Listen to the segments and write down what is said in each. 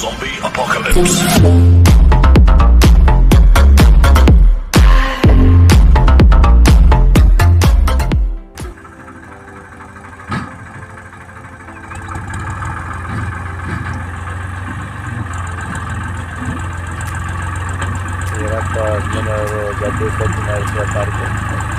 Zombie Apocalypse. Era para, bueno, ya te está terminando esta.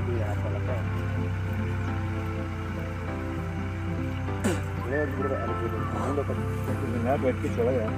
gitu ya kalau lo harus benar-benar harus benar-benar ya.